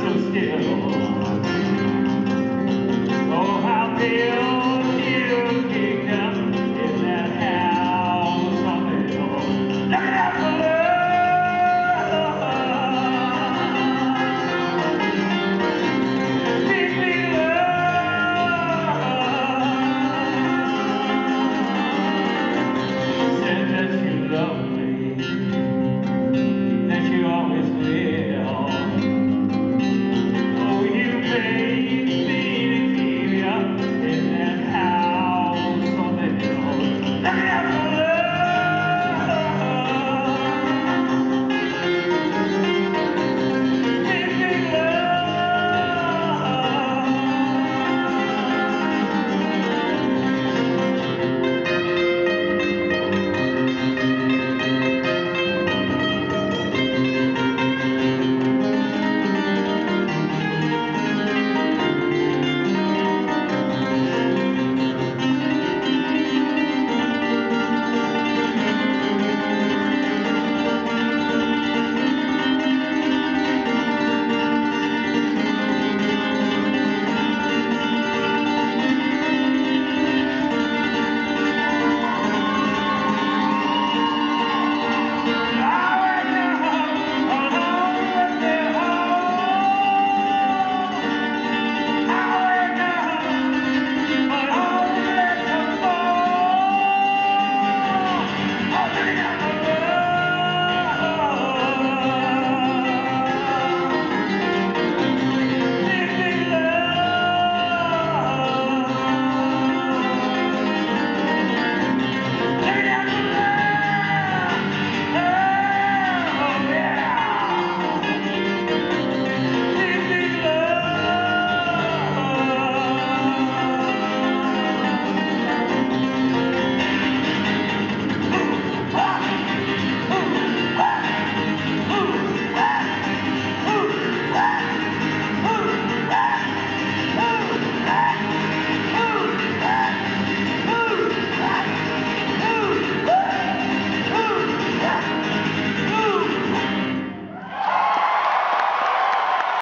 For love